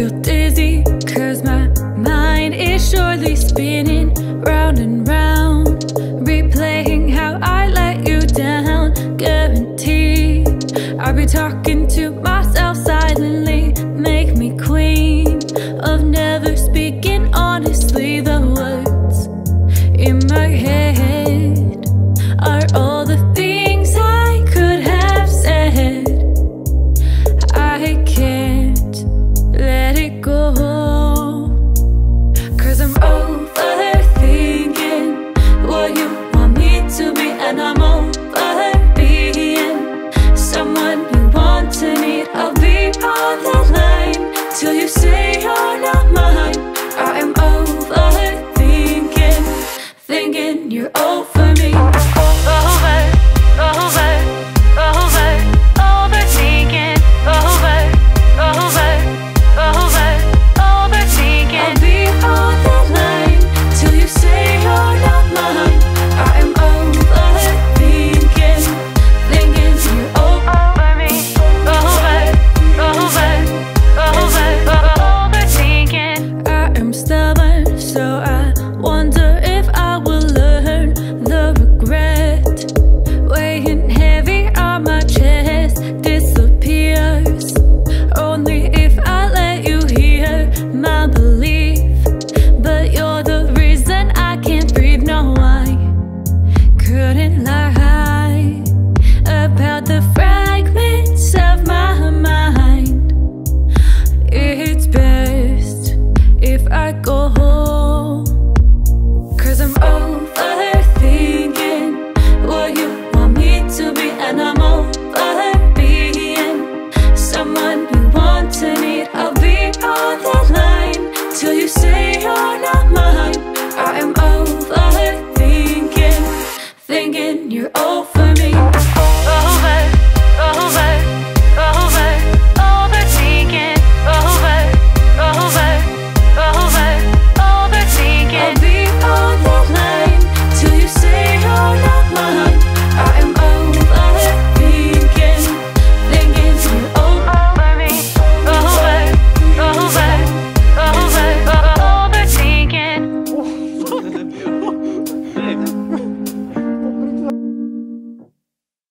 feel dizzy Cause my mind is surely spinning round and round. Replaying how I let you down Guaranteed, I'll be talking to myself you're all. you're not mine. I'm overthinking, thinking you're over me.